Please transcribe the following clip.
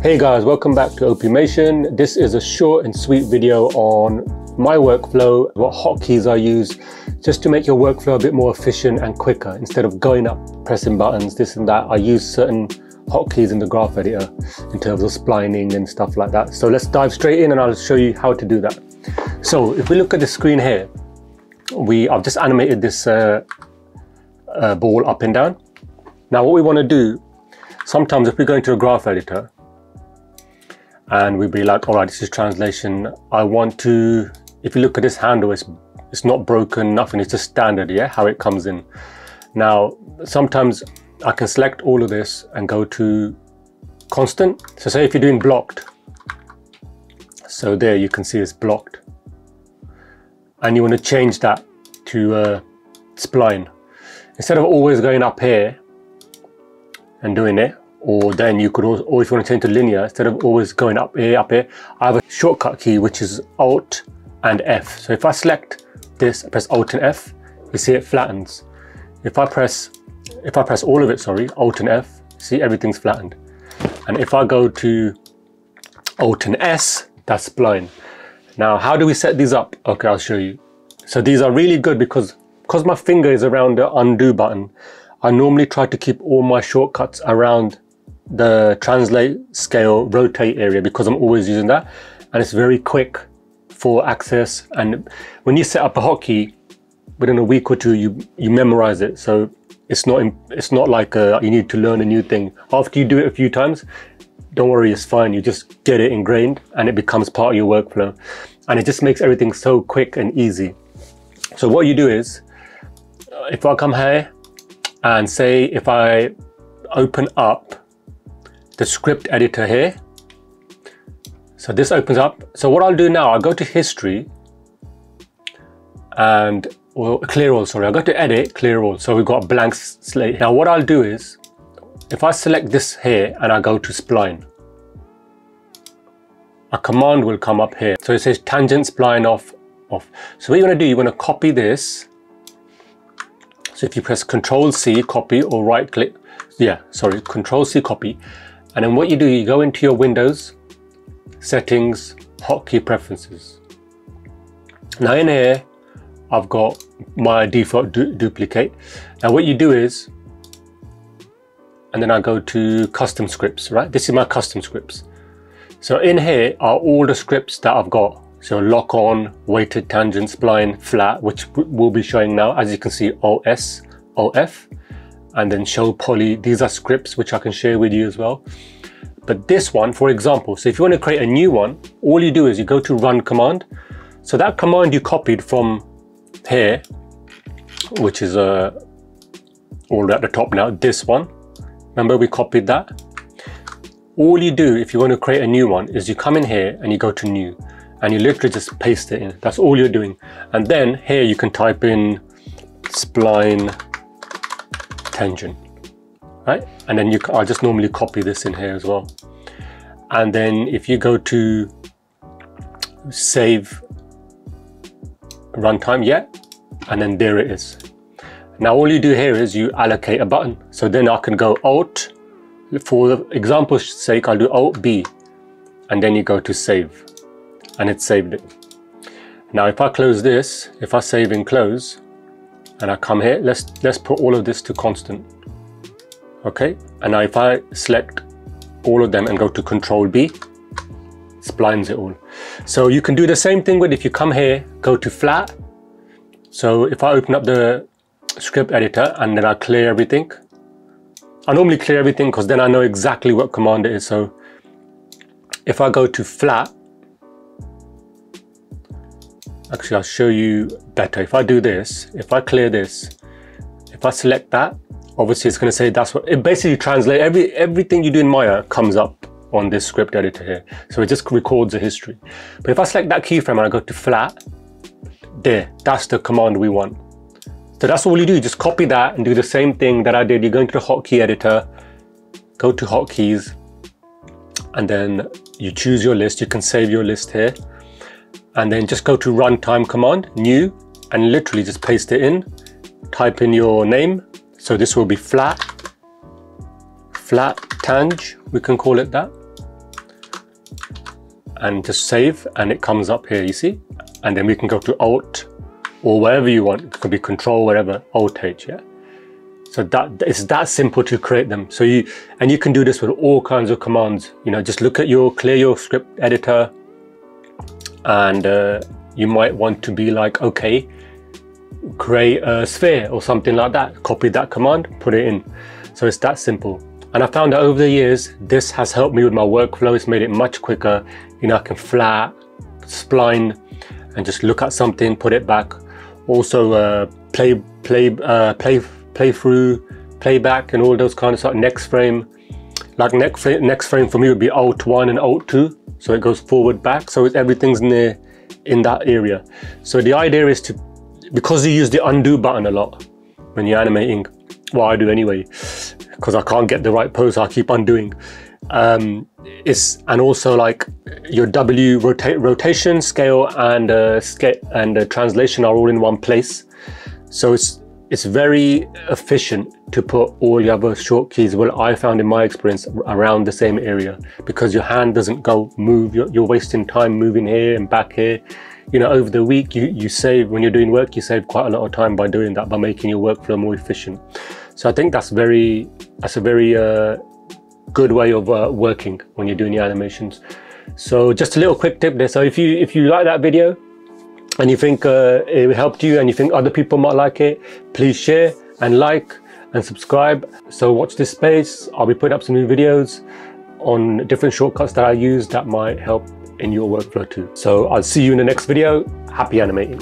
Hey guys, welcome back to Opimation. This is a short and sweet video on my workflow, what hotkeys I use, just to make your workflow a bit more efficient and quicker. Instead of going up, pressing buttons, this and that, I use certain hotkeys in the graph editor in terms of splining and stuff like that. So let's dive straight in and I'll show you how to do that. So if we look at the screen here, we I've just animated this uh, uh, ball up and down. Now what we want to do, sometimes if we go into a graph editor, and we'd be like, all right, this is translation. I want to, if you look at this handle, it's, it's not broken, nothing, it's just standard, yeah, how it comes in. Now, sometimes I can select all of this and go to constant. So say if you're doing blocked, so there you can see it's blocked. And you want to change that to uh, spline. Instead of always going up here and doing it, or then you could always want to change to linear instead of always going up here, up here. I have a shortcut key which is Alt and F. So if I select this, I press Alt and F, you see it flattens. If I press, if I press all of it, sorry, Alt and F, see everything's flattened. And if I go to Alt and S, that's spline. Now, how do we set these up? Okay, I'll show you. So these are really good because, because my finger is around the undo button, I normally try to keep all my shortcuts around the translate scale rotate area because I'm always using that. And it's very quick for access. And when you set up a hotkey within a week or two you you memorize it. So it's not it's not like uh, you need to learn a new thing. After you do it a few times don't worry it's fine. You just get it ingrained and it becomes part of your workflow. And it just makes everything so quick and easy. So what you do is if I come here and say if I open up the script editor here. So this opens up. So what I'll do now, I'll go to history and well, clear all, sorry. I'll go to edit, clear all. So we've got a blank slate. Now what I'll do is, if I select this here and I go to spline, a command will come up here. So it says tangent spline off, off. So what you want to do, you want to copy this. So if you press Control C, copy or right click, yeah, sorry, Control C, copy, and then what you do, you go into your Windows, settings, hotkey preferences. Now in here, I've got my default du duplicate. Now what you do is, and then I go to custom scripts, right? This is my custom scripts. So in here are all the scripts that I've got. So lock on, weighted tangent, spline, flat, which we'll be showing now. As you can see, OS, OF and then show poly. These are scripts which I can share with you as well. But this one, for example, so if you want to create a new one, all you do is you go to run command. So that command you copied from here, which is uh, all at the top now, this one. Remember we copied that? All you do if you want to create a new one is you come in here and you go to new and you literally just paste it in. That's all you're doing. And then here you can type in spline tangent, right? And then you, I just normally copy this in here as well. And then if you go to save runtime, yeah, and then there it is. Now all you do here is you allocate a button. So then I can go Alt, for the example's sake, I'll do Alt B, and then you go to save, and it saved it. Now if I close this, if I save and close, and I come here, let's, let's put all of this to constant. Okay, and now if I select all of them and go to Control B, splines it all. So you can do the same thing with if you come here, go to flat. So if I open up the script editor and then I clear everything, I normally clear everything because then I know exactly what command it is. So if I go to flat, actually I'll show you better. If I do this, if I clear this, if I select that, obviously it's going to say that's what it basically translates every everything you do in Maya comes up on this script editor here. So it just records a history. But if I select that keyframe and I go to flat, there, that's the command we want. So that's all you do, just copy that and do the same thing that I did. You go into the hotkey editor, go to hotkeys, and then you choose your list. You can save your list here and then just go to runtime command, new, and literally just paste it in. Type in your name. So this will be flat, flat tang, we can call it that. and just save and it comes up here, you see? And then we can go to Alt or wherever you want. It could be Control, whatever, Alt H, yeah? So that it's that simple to create them. So you and you can do this with all kinds of commands. You know, just look at your clear your script editor, and uh, you might want to be like, okay, create a sphere or something like that. Copy that command, put it in. So it's that simple. And I found that over the years, this has helped me with my workflow. It's made it much quicker. You know, I can flat, spline, and just look at something, put it back. Also, uh, play, play, uh, play playthrough, playback and all those kind of stuff. Next frame, like next, next frame for me would be Alt 1 and Alt 2. So it goes forward, back. So everything's near in that area. So the idea is to, because you use the undo button a lot when you're animating, well I do anyway, because I can't get the right pose, I keep undoing. Um, is and also like your W rota rotation, scale, and uh, and uh, translation are all in one place. So it's it's very efficient to put all your other short keys, well, I found in my experience, around the same area because your hand doesn't go move. You're, you're wasting time moving here and back here. You know, over the week, you, you save, when you're doing work, you save quite a lot of time by doing that, by making your workflow more efficient. So I think that's very, that's a very uh, good way of uh, working when you're doing your animations. So just a little quick tip there. So if you, if you like that video, and you think uh, it helped you and you think other people might like it, please share and like and subscribe. So watch this space. I'll be putting up some new videos on different shortcuts that I use that might help in your workflow too. So I'll see you in the next video. Happy animating.